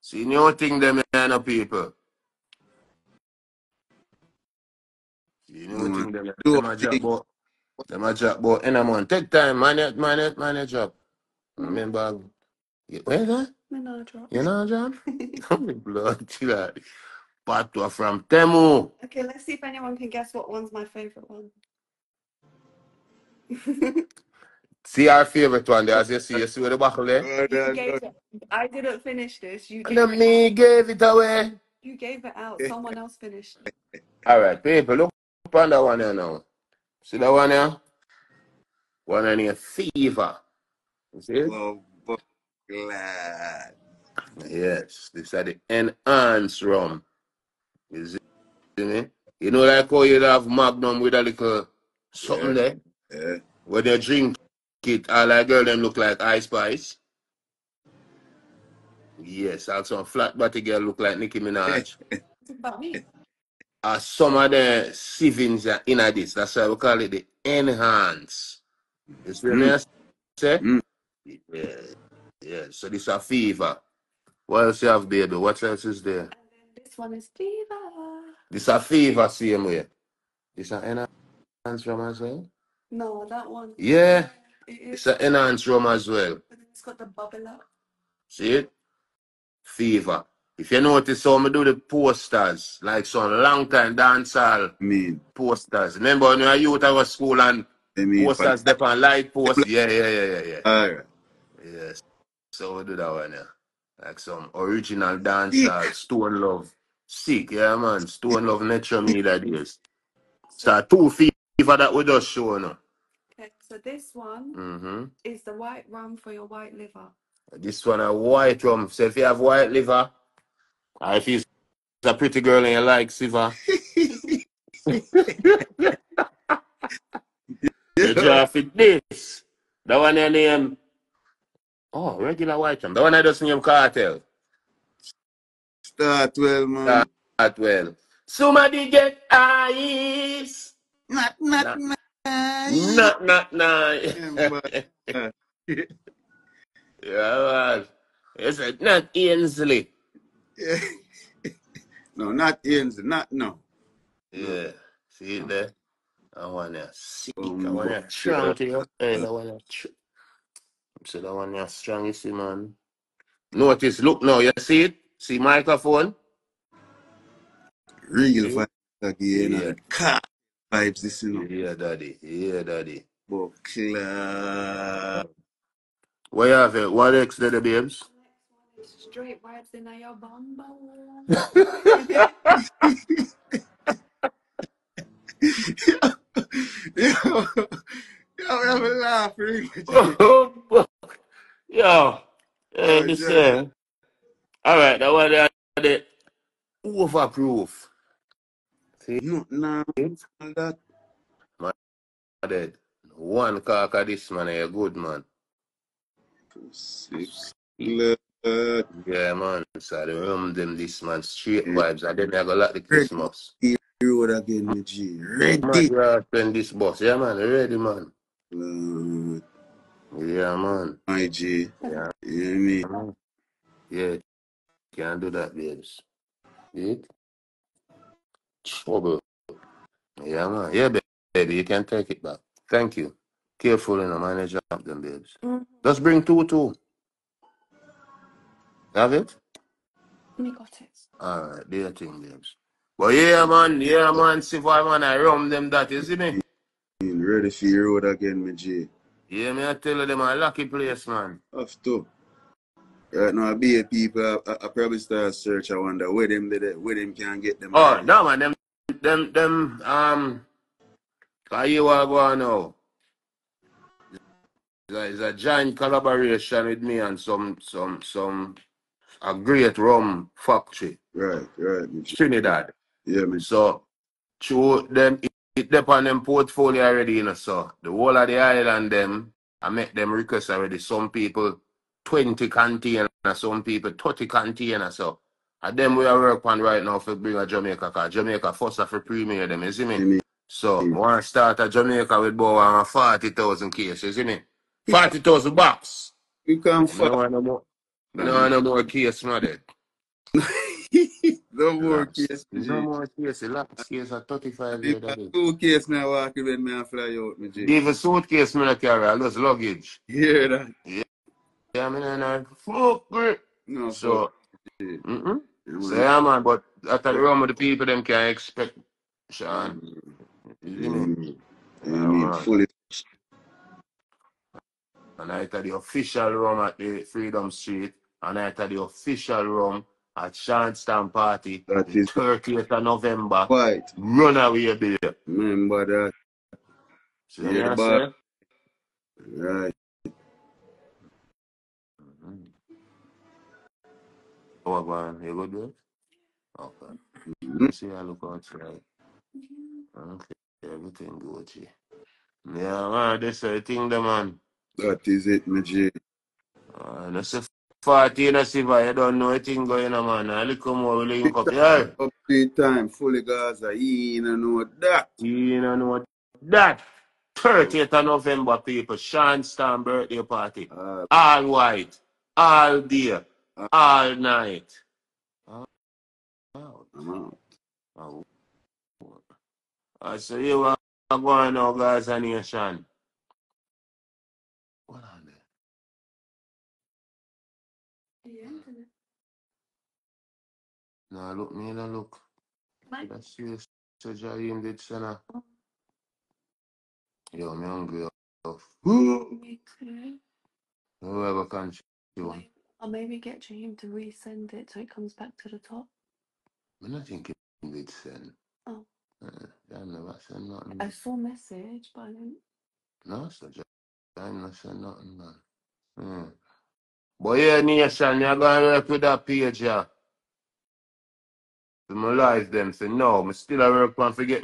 See, new thing them, you know, people. See, new No, thing them, do them a drop thing. about, them a drop about, in a month. Take time, man, it, man, eh, eh, job. man, it. Mm. Remember, you- where's that? Me no drop. You know, John? Oh, blood, chill Patwa from Temu. okay, let's see if anyone can guess what one's my favorite one. See our favorite one there, as you see, you see where the buckle there? God, you God, gave God. it. I didn't finish this. You And gave then it. me gave it away. You gave it out. Someone else finished. All right, people, look on that one here now. See that one here? One in here, fever. You see it? Love, but glad. Yes, this is the enhanced rum. You see me? You know, like how you have Magnum with a little something Yeah, there. yeah. When you drink it, all that girl them look like Ice Spice. Yes, also a flat body girl look like Nicki Minaj. Talk about. Uh, some of the sievings are in this. That's why we call it the enhance. You see what Mm, I say? mm. Yeah, yeah. So this a fever. What else you have, baby? What else is there? And then this one is fever. This a fever same way. This a enhanced from as well. No, that one. Yeah, It it's an enhanced rum as well. It's got the bubble up. See it? Fever. If you notice how me do the posters, like some long time dancehall I mean, posters. Remember when you were youth at school and I mean, posters dep on light post? Yeah, yeah, yeah, yeah, yeah. all right. Yes. So we do that one, yeah. Like some original dancehall, Stone Love. Sick, yeah, man. Stone Love Nature Media days. So So, two fever that we just show now. Okay, so this one Mm-hmm. is the white rum for your white liver. This one a white rum. So if you have white liver, or if you're a pretty girl and you like silver, you draw fit this. The one I name, oh, regular white rum. The one I just name cartel. Start well, man. That well. Somebody get ice. Not, not, Not, nice. Not, not, not. Remember. yeah, man. It's a, not Ainsley. Yeah. No, not ends, not no. No. Yeah. See it there? I want to sick. I Um, want to but, strong to you. Hey, I want to tr- So that one you strong, you see, man. Notice, look now, you see it? See microphone? Real See? vibes again Yeah. and car vibes, this, you know. Yeah, daddy. Yeah, daddy. But clap. What you have it? What else did the babes? The next one is straight vibes in your bum bum. yo, yo, yo, have a laugh, Ricky. oh, fuck. Yo. Hey, Yo, this Jerry. uh, all right, that one there, the overproof. See No, nah, it? all that. Man, dead. One cock of this man, a good man. Six. Yeah, man. So they rum them this man straight vibes. I go like the Ready. Christmas. Road again, my G. Ready. you in this bus. Yeah, man. Ready, man. Glad. Yeah, man. My G. Yeah. You know me? Yeah, can't do that, babes. It? Trouble. Yeah, man. Yeah, baby, you can take it back. Thank you. Careful in the manager of them, babes. Mhm. Just bring two, two. Have it? We got it. Alright, do your thing, babes. But yeah, man. Yeah, man. See why, man. I rum them that. You see me? Ready for your road again, my G. Yeah, me I tell you them a lucky place, man. Have to. Right now, be a people, I, I probably start search. I wonder where them it, where them can get them. Oh, no, man. Them, them, them, um, how you are going now? It's a, giant collaboration with me and some, some, some, a great rum factory, Right, right. Trinidad. Yeah, G. So, through them, it, it them portfolio already, you know, so the whole of the island, them, I make them request already. Some people 20 container, some people 30 container, so. And them we are working on right now for bring a Jamaica, cause Jamaica first have to premiere them, you see me? Mean? So, want to start a Jamaica with about 40,000 cases, you see me? 40,000 bucks. You can I don't fuck. want no more. No, no more case, mother. no more case, No more case. The last case at 35 years I that is. two case me I walk in when me I fly out, me G. Even suitcase me not carry, I lose luggage. Hear that? Yeah, I mean, and I fuck it. No, fuck. So, G. mm-mm. You So, yeah, man, but after the run with the people, them can expect, Sean. You see me? Mm. Yeah, I mean, man. fully. And I had the official room at the Freedom Street, and I had the official room at Shanstown Party, That the is 30th of November. White. Runaway there. Remember that. See Yeah, but- Right. Oh, man, you good it? Okay. Mhm. See, I look outside. Okay, everything good, G. Yeah, man, this is the thing, the man. That is it, me G. Uh, that's a 14 a silver, you don't know a thing going on, man. I look more, we link up, yeah. Update time, fully Gaza. He ain't know that. You know what? That 30th of November, people, Sean Stan birthday party. Uh, All white, all day, all night. Oh, oh, out. oh. I say, you uh, are going now, guys, and nation. What on there? The internet. No, look, me, no look. That's you, so Jaim did send a. Yo, me hungry. Whoever can you. I'll maybe get James to resend it so it comes back to the top. I don't think he did send. Oh. Uh, I never send nothing. I saw message, but I didn't. No, so just I not say nothing, man. Hmm. But yeah, nation, you're gonna work with that page, yeah. To my life them say no, me still a work on forget me